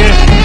yeah.